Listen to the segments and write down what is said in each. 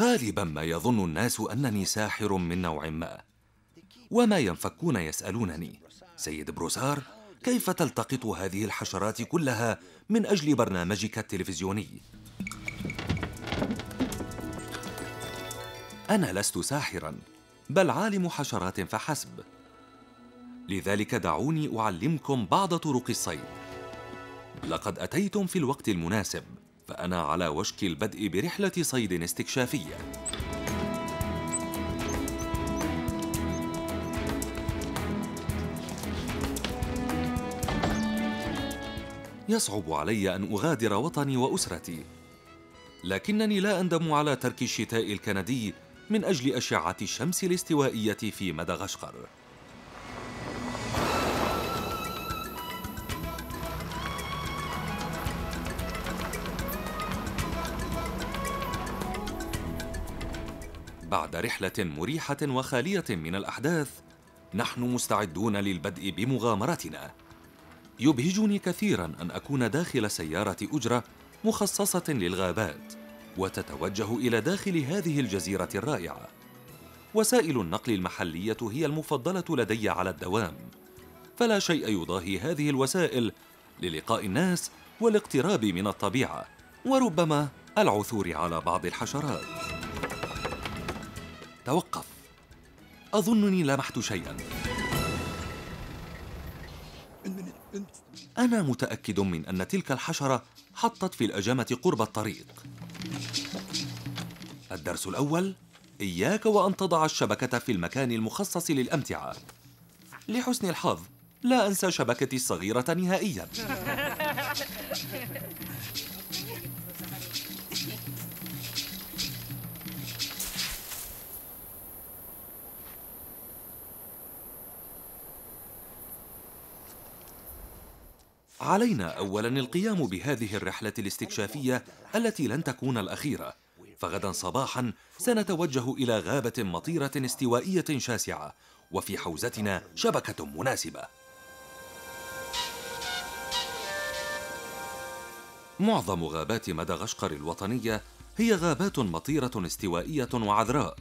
غالبا ما يظن الناس أنني ساحر من نوع ما. وما ينفكون يسألونني سيد بروسار كيف تلتقط هذه الحشرات كلها من أجل برنامجك التلفزيوني؟ أنا لست ساحرا بل عالم حشرات فحسب. لذلك دعوني أعلمكم بعض طرق الصيد. لقد أتيتم في الوقت المناسب. فأنا على وشك البدء برحلة صيد استكشافية. يصعب علي أن أغادر وطني وأسرتي لكنني لا أندم على ترك الشتاء الكندي من أجل أشعة الشمس الاستوائية في مدغشقر. بعد رحلة مريحة وخالية من الأحداث نحن مستعدون للبدء بمغامرتنا. يبهجني كثيرا أن أكون داخل سيارة أجرة مخصصة للغابات وتتوجه إلى داخل هذه الجزيرة الرائعة. وسائل النقل المحلية هي المفضلة لدي على الدوام. فلا شيء يضاهي هذه الوسائل للقاء الناس والاقتراب من الطبيعة وربما العثور على بعض الحشرات. توقف. أظنني لمحت شيئا. أنا متأكد من أن تلك الحشرة حطت في الأجامة قرب الطريق. الدرس الأول إياك وأن تضع الشبكة في المكان المخصص للأمتعة. لحسن الحظ لا أنسى شبكتي الصغيرة نهائيا. علينا اولا القيام بهذه الرحلة الاستكشافية التي لن تكون الأخيرة. فغدا صباحا سنتوجه إلى غابة مطيرة استوائية شاسعة وفي حوزتنا شبكة مناسبة. معظم غابات مدغشقر الوطنية هي غابات مطيرة استوائية وعذراء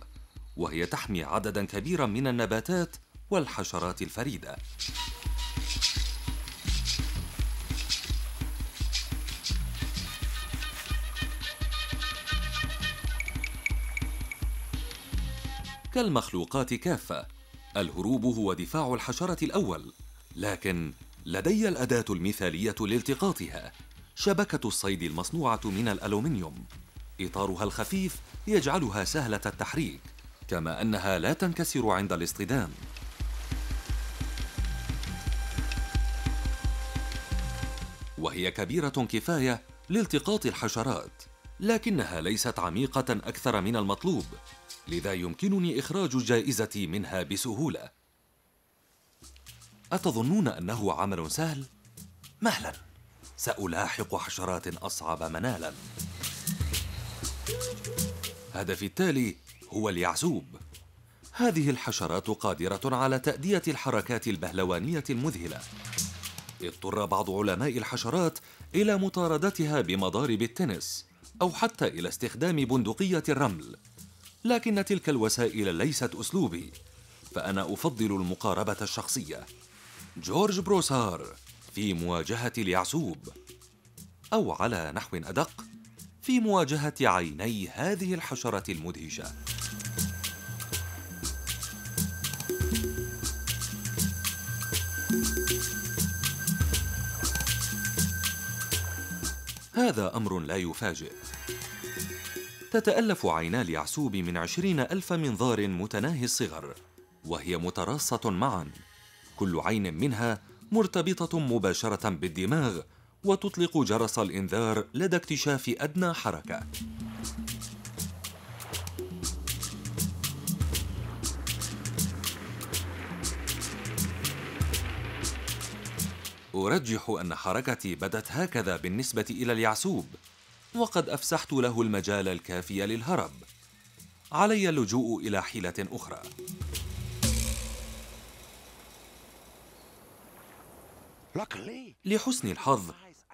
وهي تحمي عددا كبيرا من النباتات والحشرات الفريدة. كالمخلوقات كافة. الهروب هو دفاع الحشرة الأول لكن لدي الأداة المثالية لالتقاطها. شبكة الصيد المصنوعة من الألومنيوم. إطارها الخفيف يجعلها سهلة التحريك كما أنها لا تنكسر عند الاصطدام. وهي كبيرة كفاية لالتقاط الحشرات لكنها ليست عميقة أكثر من المطلوب. لذا يمكنني إخراج جائزتي منها بسهولة. أتظنون أنه عمل سهل؟ مهلا. سألاحق حشرات أصعب منالا. هدفي التالي هو اليعسوب هذه الحشرات قادرة على تأدية الحركات البهلوانية المذهلة. اضطر بعض علماء الحشرات إلى مطاردتها بمضارب التنس أو حتى إلى استخدام بندقية الرمل. لكن تلك الوسائل ليست أسلوبي فأنا أفضل المقاربة الشخصية. جورج بروسار في مواجهة اليعسوب أو على نحو أدق في مواجهة عيني هذه الحشرة المدهشة. هذا أمر لا يفاجئ. تتألف عينا اليعسوب من عشرين ألف منظار متناهي الصغر وهي متراصة معا. كل عين منها مرتبطة مباشرة بالدماغ وتطلق جرس الإنذار لدى اكتشاف أدنى حركة. أرجح أن حركتي بدت هكذا بالنسبة إلى اليعسوب. وقد أفسحت له المجال الكافي للهرب. علي اللجوء إلى حيلة أخرى. لحسن الحظ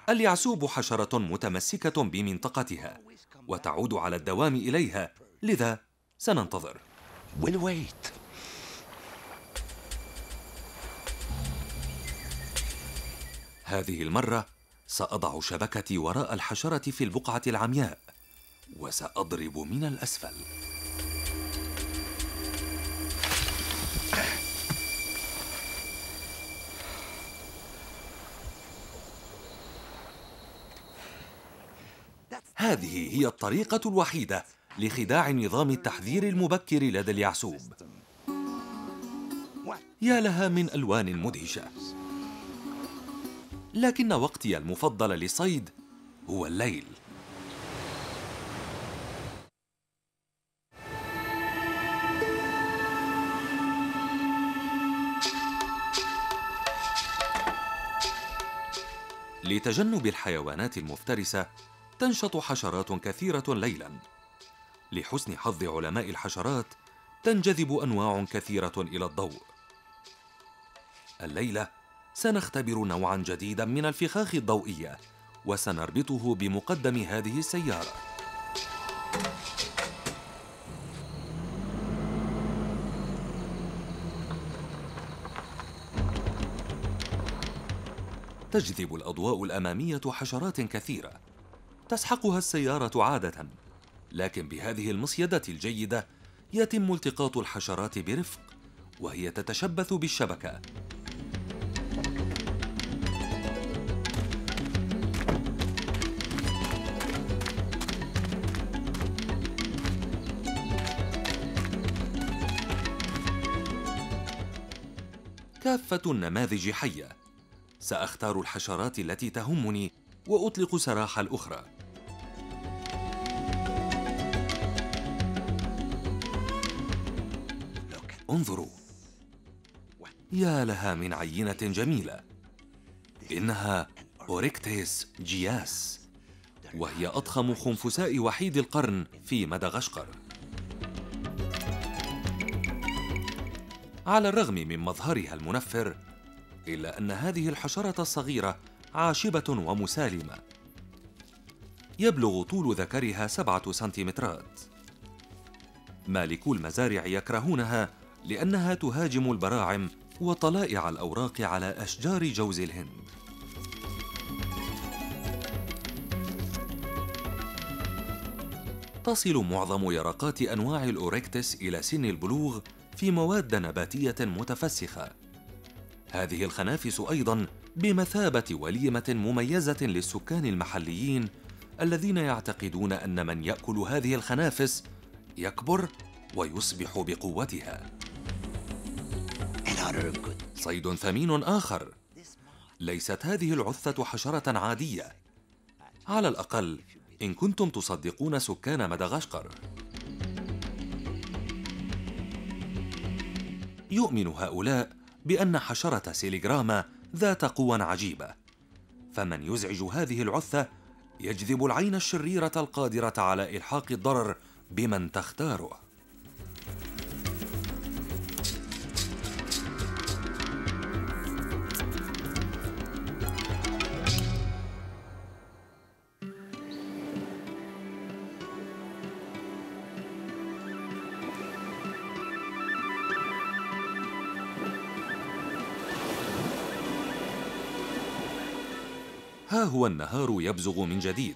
اليعسوب حشرة متمسكة بمنطقتها وتعود على الدوام إليها لذا سننتظر. هذه المرة سأضع شبكتي وراء الحشرة في البقعة العمياء وسأضرب من الأسفل. هذه هي الطريقة الوحيدة لخداع نظام التحذير المبكر لدى اليعسوب. يا لها من ألوان مدهشة. لكن وقتي المفضل للصيد هو الليل. لتجنب الحيوانات المفترسة تنشط حشرات كثيرة ليلاً. لحسن حظ علماء الحشرات تنجذب أنواع كثيرة إلى الضوء. الليلة سنختبر نوعا جديدا من الفخاخ الضوئية وسنربطه بمقدم هذه السيارة. تجذب الأضواء الأمامية حشرات كثيرة. تسحقها السيارة عادة لكن بهذه المصيدة الجيدة يتم التقاط الحشرات برفق وهي تتشبث بالشبكة. كافة النماذج حية. سأختار الحشرات التي تهمني وأطلق سراح الأخرى. انظروا. يا لها من عينة جميلة. إنها أوريكتيس جياس وهي أضخم خنفساء وحيد القرن في مدغشقر. على الرغم من مظهرها المنفر إلا أن هذه الحشرة الصغيرة عاشبة ومسالمة. يبلغ طول ذكرها سبعة سنتيمترات. مالكو المزارع يكرهونها لأنها تهاجم البراعم وطلائع الأوراق على أشجار جوز الهند. تصل معظم يرقات أنواع الأوريكتس إلى سن البلوغ في مواد نباتية متفسخة. هذه الخنافس أيضا بمثابة وليمة مميزة للسكان المحليين الذين يعتقدون أن من يأكل هذه الخنافس يكبر ويصبح بقوتها. صيد ثمين آخر. ليست هذه العثة حشرة عادية. على الأقل إن كنتم تصدقون سكان مدغشقر. يؤمن هؤلاء بأن حشرة سيليغراما ذات قوى عجيبة. فمن يزعج هذه العثة يجذب العين الشريرة القادرة على إلحاق الضرر بمن تختاره. هو النهار يبزغ من جديد.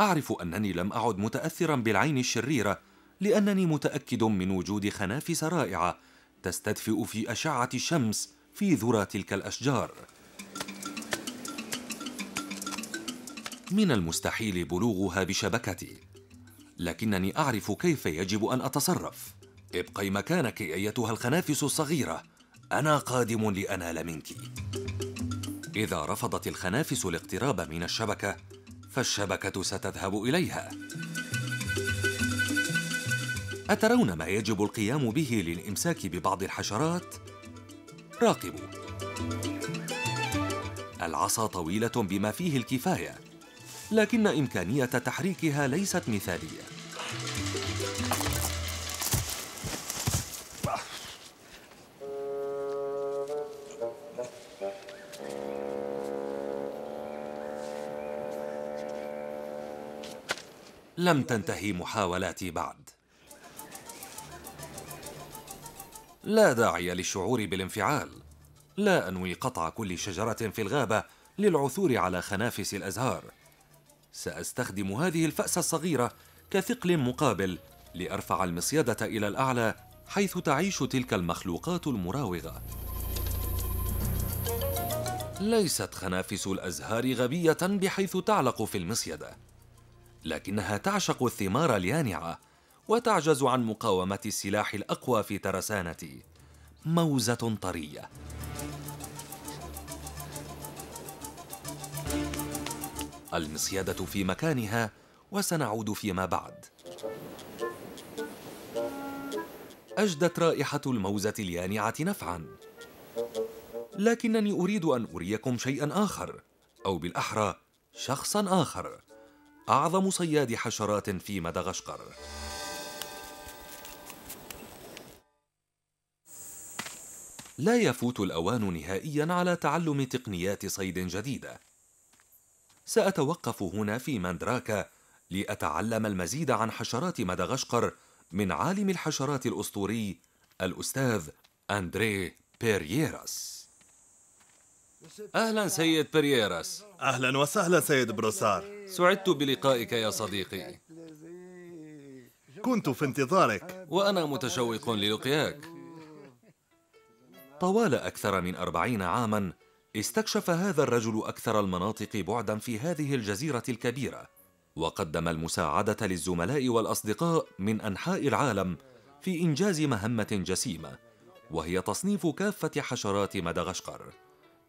أعرف أنني لم أعد متاثرا بالعين الشريرة لأنني متأكد من وجود خنافس رائعه تستدفئ في أشعة الشمس في ذرى تلك الأشجار. من المستحيل بلوغها بشبكتي لكنني أعرف كيف يجب أن أتصرف. ابقي مكانك أيتها الخنافس الصغيرة. أنا قادم لأنال منك. إذا رفضت الخنافس الاقتراب من الشبكة فالشبكة ستذهب إليها. أترون ما يجب القيام به للإمساك ببعض الحشرات؟ راقبوا. العصا طويلة بما فيه الكفاية لكن إمكانية تحريكها ليست مثالية. لم تنتهي محاولاتي بعد. لا داعي للشعور بالانفعال. لا أنوي قطع كل شجرة في الغابة للعثور على خنافس الأزهار. سأستخدم هذه الفأس الصغيرة كثقل مقابل لأرفع المصيدة إلى الأعلى حيث تعيش تلك المخلوقات المراوغة. ليست خنافس الأزهار غبية بحيث تعلق في المصيدة. لكنها تعشق الثمار اليانعة وتعجز عن مقاومة السلاح الأقوى في ترسانتي. موزة طرية. المصيده في مكانها وسنعود فيما بعد. أجدت رائحة الموزة اليانعة نفعا. لكنني أريد أن أريكم شيئا آخر أو بالأحرى شخصا آخر. أعظم صياد حشرات في مدغشقر. لا يفوت الأوان نهائيا على تعلم تقنيات صيد جديده سأتوقف هنا في ماندراكا لأتعلم المزيد عن حشرات مدغشقر من عالم الحشرات الأسطوري الأستاذ أندري بيرييراس. أهلا سيد بيرييراس أهلا وسهلا سيد بروسار. سعدت بلقائك يا صديقي. كنت في انتظارك. وأنا متشوق للقياك. طوال أكثر من أربعين عاما استكشف هذا الرجل أكثر المناطق بعدا في هذه الجزيرة الكبيرة وقدم المساعدة للزملاء والأصدقاء من أنحاء العالم في إنجاز مهمة جسيمة وهي تصنيف كافة حشرات مدغشقر.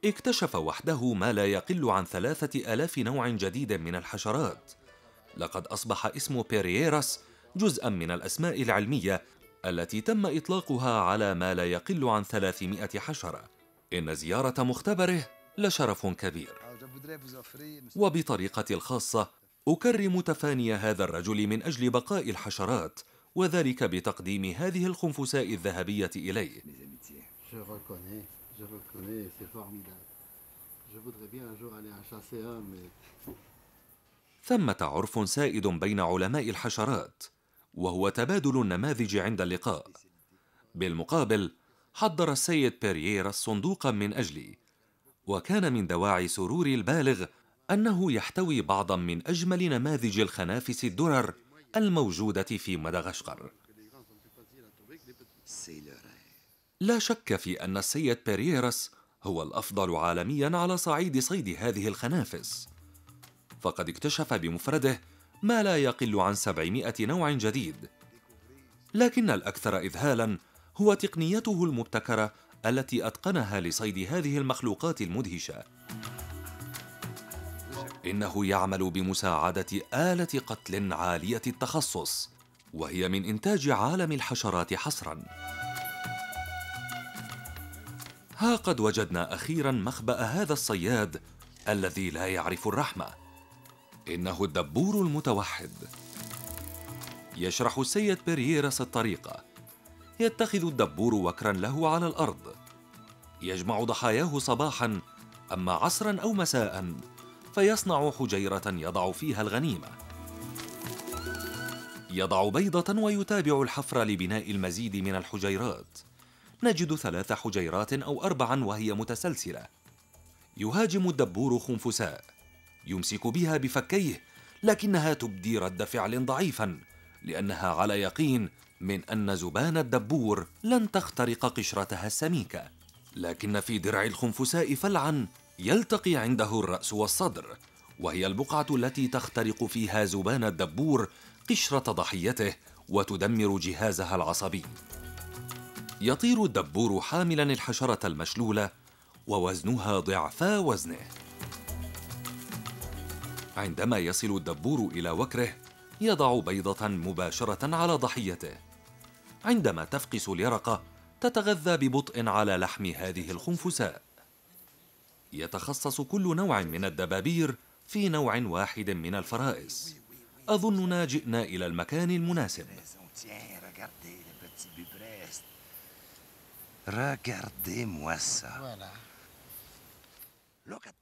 اكتشف وحده ما لا يقل عن ثلاثة آلاف نوع جديد من الحشرات. لقد أصبح اسم بيرييراس جزءا من الأسماء العلمية التي تم إطلاقها على ما لا يقل عن ثلاثمائة حشرة. إن زيارة مختبره لشرف كبير. وبطريقتي الخاصة أكرم تفاني هذا الرجل من أجل بقاء الحشرات وذلك بتقديم هذه الخنفساء الذهبية إليه. ثمة عرف سائد بين علماء الحشرات وهو تبادل النماذج عند اللقاء. بالمقابل حضر السيد بيريير صندوقا من أجلي وكان من دواعي سروري البالغ أنه يحتوي بعضا من أجمل نماذج الخنافس الدرر الموجودة في مدغشقر. لا شك في أن السيد بيرييرس هو الأفضل عالميا على صعيد صيد هذه الخنافس. فقد اكتشف بمفرده ما لا يقل عن سبعمائة نوع جديد. لكن الأكثر إذهالا هو تقنيته المبتكرة التي أتقنها لصيد هذه المخلوقات المدهشة. إنه يعمل بمساعدة آلة قتل عالية التخصص وهي من إنتاج عالم الحشرات حصرا. ها قد وجدنا أخيرا مخبأ هذا الصياد الذي لا يعرف الرحمة. إنه الدبور المتوحد. يشرح السيد بيرييرس الطريقة يتخذ الدبور وكرا له على الأرض. يجمع ضحاياه صباحا أما عصرا أو مساء فيصنع حجيرة يضع فيها الغنيمة. يضع بيضة ويتابع الحفر لبناء المزيد من الحجيرات. نجد ثلاث حجيرات أو اربعا وهي متسلسلة. يهاجم الدبور خنفساء. يمسك بها بفكيه لكنها تبدي رد فعل ضعيفا لأنها على يقين من أن زبان الدبور لن تخترق قشرتها السميكة. لكن في درع الخنفساء فلعا يلتقي عنده الرأس والصدر وهي البقعة التي تخترق فيها زبان الدبور قشرة ضحيته وتدمر جهازها العصبي. يطير الدبور حاملا الحشرة المشلولة ووزنها ضعفا وزنه. عندما يصل الدبور إلى وكره يضع بيضة مباشرة على ضحيته. عندما تفقس اليرقة تتغذى ببطء على لحم هذه الخنفساء. يتخصص كل نوع من الدبابير في نوع واحد من الفرائس. أظننا جئنا إلى المكان المناسب.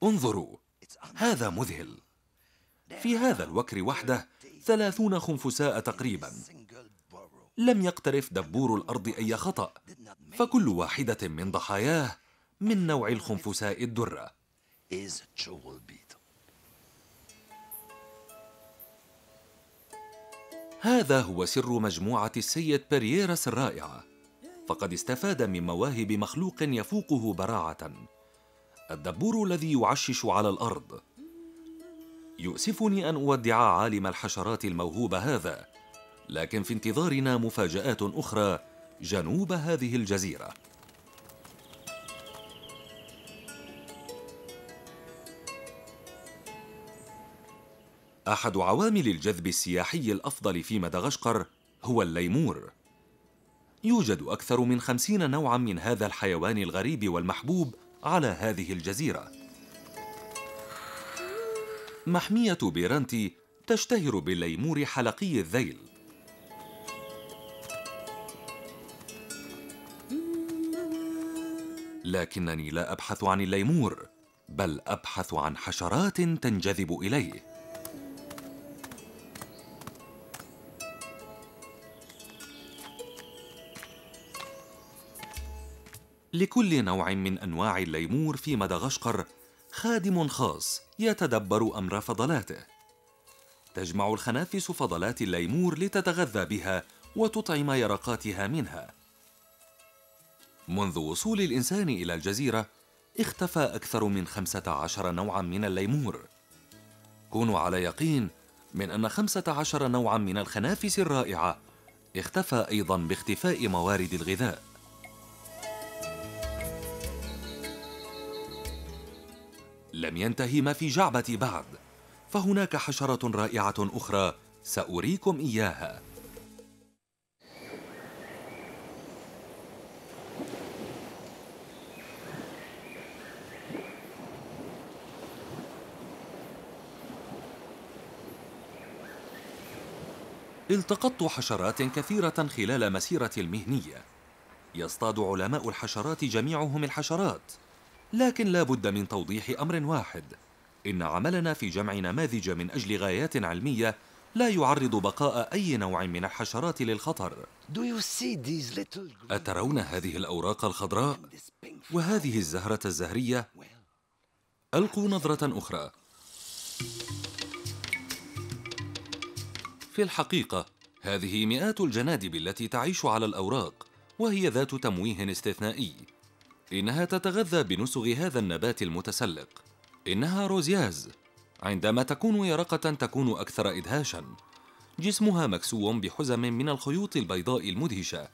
انظروا هذا مذهل. في هذا الوكر وحده ثلاثون خنفساء تقريبا. لم يقترف دبور الأرض أي خطأ فكل واحدة من ضحاياه من نوع الخنفساء الدرة. هذا هو سر مجموعة السيد بيرييرس الرائعة. فقد استفاد من مواهب مخلوق يفوقه براعة. الدبور الذي يعشش على الأرض. يؤسفني أن أودع عالم الحشرات الموهوب هذا لكن في انتظارنا مفاجآت أخرى جنوب هذه الجزيرة. أحد عوامل الجذب السياحي الأفضل في مدغشقر هو الليمور. يوجد أكثر من خمسين نوعا من هذا الحيوان الغريب والمحبوب على هذه الجزيرة. محمية بيرانتي تشتهر بالليمور حلقي الذيل. لكنني لا أبحث عن الليمور بل أبحث عن حشرات تنجذب إليه. لكل نوع من أنواع الليمور في مدغشقر خادم خاص يتدبر أمر فضلاته. تجمع الخنافس فضلات الليمور لتتغذى بها وتطعم يرقاتها منها. منذ وصول الإنسان إلى الجزيرة اختفى أكثر من خمسة عشر نوعا من الليمور. كونوا على يقين من أن خمسة عشر نوعا من الخنافس الرائعة اختفى أيضا باختفاء موارد الغذاء. لم ينتهي ما في جعبتي بعد. فهناك حشرة رائعة أخرى سأريكم إياها. التقطت حشرات كثيرة خلال مسيرتي المهنية. يصطاد علماء الحشرات جميعهم الحشرات. لكن لا بد من توضيح أمر واحد. إن عملنا في جمع نماذج من أجل غايات علمية لا يعرض بقاء أي نوع من الحشرات للخطر. أترون هذه الأوراق الخضراء؟ وهذه الزهرة الزهرية؟ ألقوا نظرة أخرى. في الحقيقة هذه مئات الجنادب التي تعيش على الأوراق وهي ذات تمويه استثنائي. إنها تتغذى بنسغ هذا النبات المتسلق. إنها روزياز. عندما تكون يرقة تكون أكثر إدهاشا. جسمها مكسو بحزم من الخيوط البيضاء المدهشة.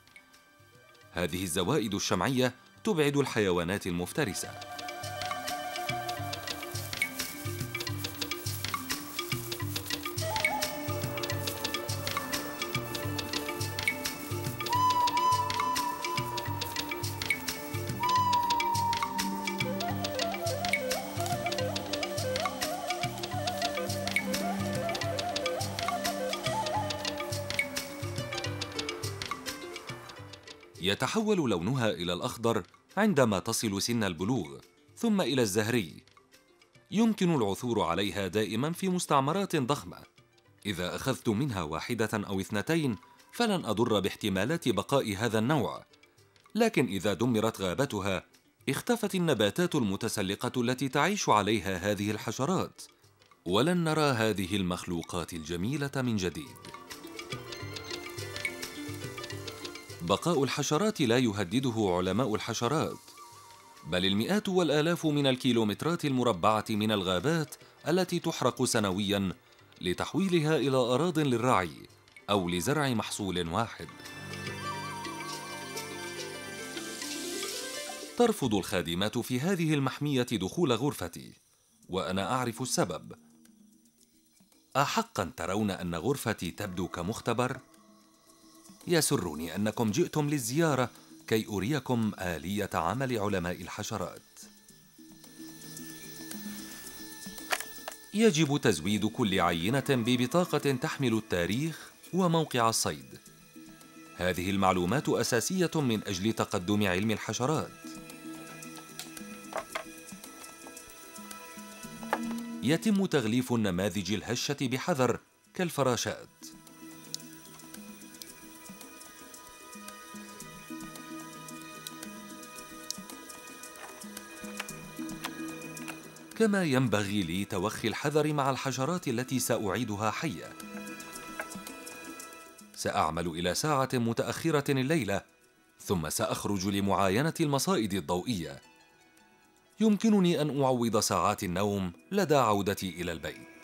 هذه الزوائد الشمعية تبعد الحيوانات المفترسة. يتحول لونها إلى الأخضر عندما تصل سن البلوغ ثم إلى الزهري. يمكن العثور عليها دائما في مستعمرات ضخمة. إذا أخذت منها واحدة أو اثنتين فلن أضر باحتمالات بقاء هذا النوع. لكن إذا دمرت غابتها اختفت النباتات المتسلقة التي تعيش عليها هذه الحشرات. ولن نرى هذه المخلوقات الجميلة من جديد. بقاء الحشرات لا يهدده علماء الحشرات بل المئات والآلاف من الكيلومترات المربعة من الغابات التي تحرق سنويا لتحويلها إلى اراض للرعي أو لزرع محصول واحد. ترفض الخادمات في هذه المحمية دخول غرفتي وأنا أعرف السبب. احقا ترون أن غرفتي تبدو كمختبر؟ يسرني أنكم جئتم للزيارة كي أريكم آلية عمل علماء الحشرات. يجب تزويد كل عينة ببطاقة تحمل التاريخ وموقع الصيد. هذه المعلومات أساسية من أجل تقدم علم الحشرات. يتم تغليف النماذج الهشة بحذر كالفراشات. كما ينبغي لي توخي الحذر مع الحشرات التي سأعيدها حيه سأعمل إلى ساعة متأخرة الليلة ثم سأخرج لمعاينة المصائد الضوئية. يمكنني أن أعوض ساعات النوم لدى عودتي إلى البيت.